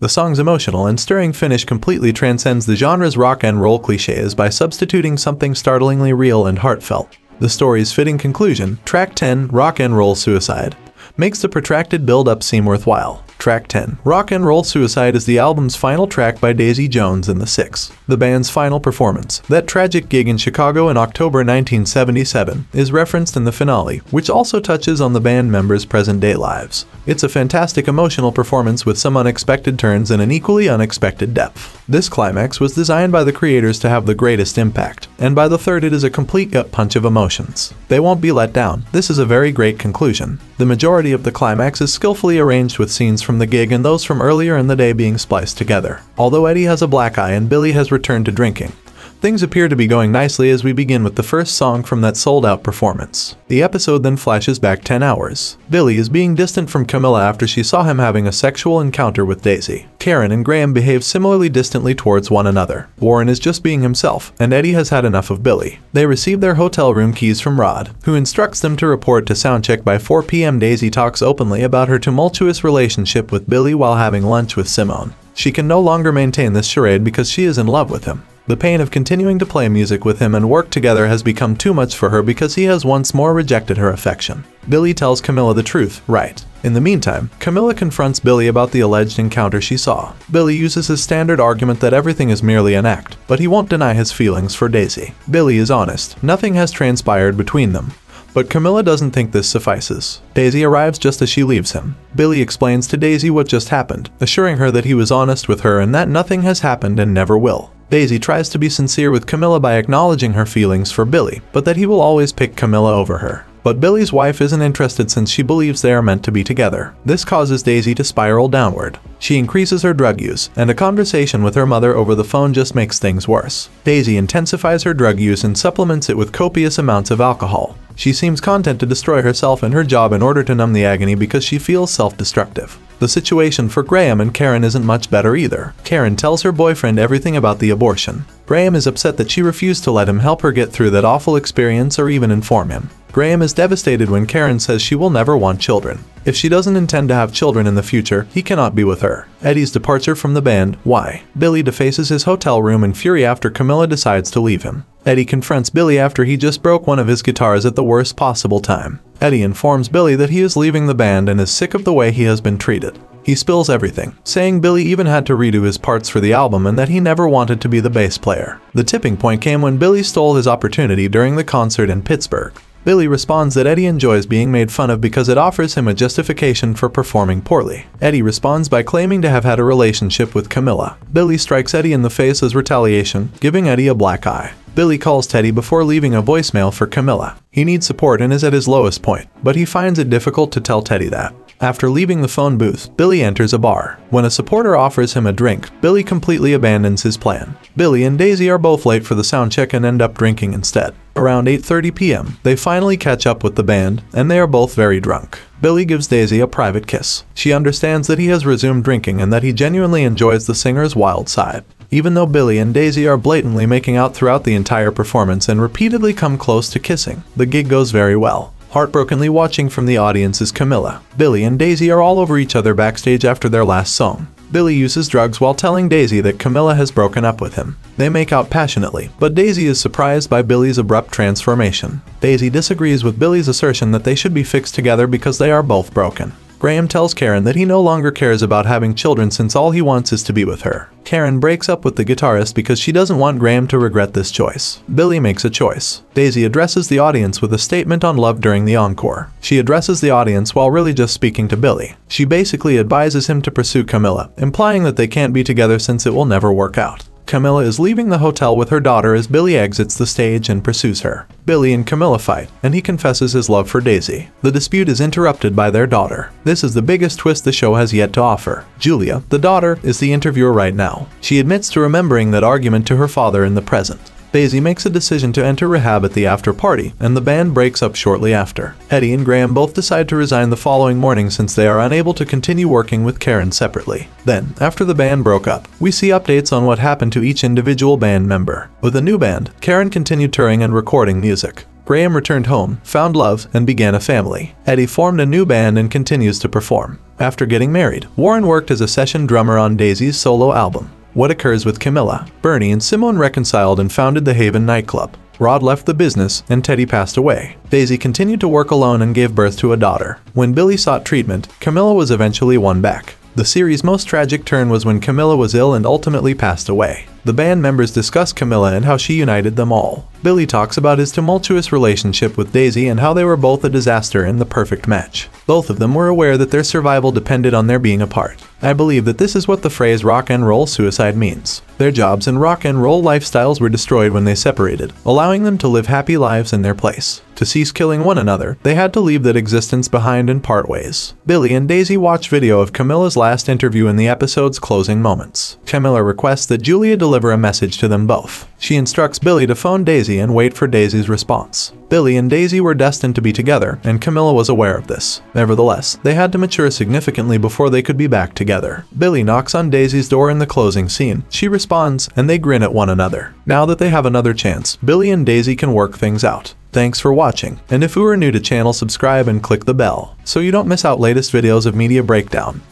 The song's emotional and stirring finish completely transcends the genre's rock and roll cliches by substituting something startlingly real and heartfelt. The story's fitting conclusion, track 10, Rock and Roll Suicide, makes the protracted build-up seem worthwhile. Track 10, Rock and Roll Suicide is the album's final track by Daisy Jones and the Six. The band's final performance, that tragic gig in Chicago in October 1977, is referenced in the finale, which also touches on the band members' present-day lives. It's a fantastic emotional performance with some unexpected turns and an equally unexpected depth. This climax was designed by the creators to have the greatest impact, and by the third it is a complete gut punch of emotions. They won't be let down. This is a very great conclusion. The majority of the climax is skillfully arranged with scenes from the gig and those from earlier in the day being spliced together. Although Eddie has a black eye and Billy has returned to drinking, Things appear to be going nicely as we begin with the first song from that sold-out performance. The episode then flashes back 10 hours. Billy is being distant from Camilla after she saw him having a sexual encounter with Daisy. Karen and Graham behave similarly distantly towards one another. Warren is just being himself, and Eddie has had enough of Billy. They receive their hotel room keys from Rod, who instructs them to report to soundcheck by 4 p.m. Daisy talks openly about her tumultuous relationship with Billy while having lunch with Simone. She can no longer maintain this charade because she is in love with him. The pain of continuing to play music with him and work together has become too much for her because he has once more rejected her affection. Billy tells Camilla the truth, right. In the meantime, Camilla confronts Billy about the alleged encounter she saw. Billy uses his standard argument that everything is merely an act, but he won't deny his feelings for Daisy. Billy is honest, nothing has transpired between them. But Camilla doesn't think this suffices. Daisy arrives just as she leaves him. Billy explains to Daisy what just happened, assuring her that he was honest with her and that nothing has happened and never will. Daisy tries to be sincere with Camilla by acknowledging her feelings for Billy, but that he will always pick Camilla over her. But Billy's wife isn't interested since she believes they are meant to be together. This causes Daisy to spiral downward. She increases her drug use, and a conversation with her mother over the phone just makes things worse. Daisy intensifies her drug use and supplements it with copious amounts of alcohol. She seems content to destroy herself and her job in order to numb the agony because she feels self-destructive. The situation for Graham and Karen isn't much better either. Karen tells her boyfriend everything about the abortion. Graham is upset that she refused to let him help her get through that awful experience or even inform him. Graham is devastated when Karen says she will never want children. If she doesn't intend to have children in the future, he cannot be with her. Eddie's departure from the band, why? Billy defaces his hotel room in fury after Camilla decides to leave him. Eddie confronts Billy after he just broke one of his guitars at the worst possible time. Eddie informs Billy that he is leaving the band and is sick of the way he has been treated. He spills everything, saying Billy even had to redo his parts for the album and that he never wanted to be the bass player. The tipping point came when Billy stole his opportunity during the concert in Pittsburgh. Billy responds that Eddie enjoys being made fun of because it offers him a justification for performing poorly. Eddie responds by claiming to have had a relationship with Camilla. Billy strikes Eddie in the face as retaliation, giving Eddie a black eye. Billy calls Teddy before leaving a voicemail for Camilla. He needs support and is at his lowest point, but he finds it difficult to tell Teddy that. After leaving the phone booth, Billy enters a bar. When a supporter offers him a drink, Billy completely abandons his plan. Billy and Daisy are both late for the sound check and end up drinking instead. Around 8.30 p.m., they finally catch up with the band, and they are both very drunk. Billy gives Daisy a private kiss. She understands that he has resumed drinking and that he genuinely enjoys the singer's wild side. Even though Billy and Daisy are blatantly making out throughout the entire performance and repeatedly come close to kissing, the gig goes very well. Heartbrokenly watching from the audience is Camilla. Billy and Daisy are all over each other backstage after their last song. Billy uses drugs while telling Daisy that Camilla has broken up with him. They make out passionately, but Daisy is surprised by Billy's abrupt transformation. Daisy disagrees with Billy's assertion that they should be fixed together because they are both broken. Graham tells Karen that he no longer cares about having children since all he wants is to be with her. Karen breaks up with the guitarist because she doesn't want Graham to regret this choice. Billy makes a choice. Daisy addresses the audience with a statement on love during the encore. She addresses the audience while really just speaking to Billy. She basically advises him to pursue Camilla, implying that they can't be together since it will never work out. Camilla is leaving the hotel with her daughter as Billy exits the stage and pursues her. Billy and Camilla fight, and he confesses his love for Daisy. The dispute is interrupted by their daughter. This is the biggest twist the show has yet to offer. Julia, the daughter, is the interviewer right now. She admits to remembering that argument to her father in the present. Daisy makes a decision to enter rehab at the after party, and the band breaks up shortly after. Eddie and Graham both decide to resign the following morning since they are unable to continue working with Karen separately. Then, after the band broke up, we see updates on what happened to each individual band member. With a new band, Karen continued touring and recording music. Graham returned home, found love, and began a family. Eddie formed a new band and continues to perform. After getting married, Warren worked as a session drummer on Daisy's solo album. What Occurs with Camilla, Bernie and Simone reconciled and founded the Haven nightclub. Rod left the business and Teddy passed away. Daisy continued to work alone and gave birth to a daughter. When Billy sought treatment, Camilla was eventually won back. The series' most tragic turn was when Camilla was ill and ultimately passed away. The band members discuss Camilla and how she united them all. Billy talks about his tumultuous relationship with Daisy and how they were both a disaster and the perfect match. Both of them were aware that their survival depended on their being apart. I believe that this is what the phrase rock and roll suicide means. Their jobs and rock and roll lifestyles were destroyed when they separated, allowing them to live happy lives in their place. To cease killing one another, they had to leave that existence behind and part ways. Billy and Daisy watch video of Camilla's last interview in the episode's closing moments. Camilla requests that Julia deliver a message to them both. She instructs Billy to phone Daisy and wait for Daisy's response. Billy and Daisy were destined to be together, and Camilla was aware of this. Nevertheless, they had to mature significantly before they could be back together. Billy knocks on Daisy's door in the closing scene. She responds, and they grin at one another. Now that they have another chance, Billy and Daisy can work things out. Thanks for watching, and if you are new to channel subscribe and click the bell, so you don't miss out latest videos of Media Breakdown.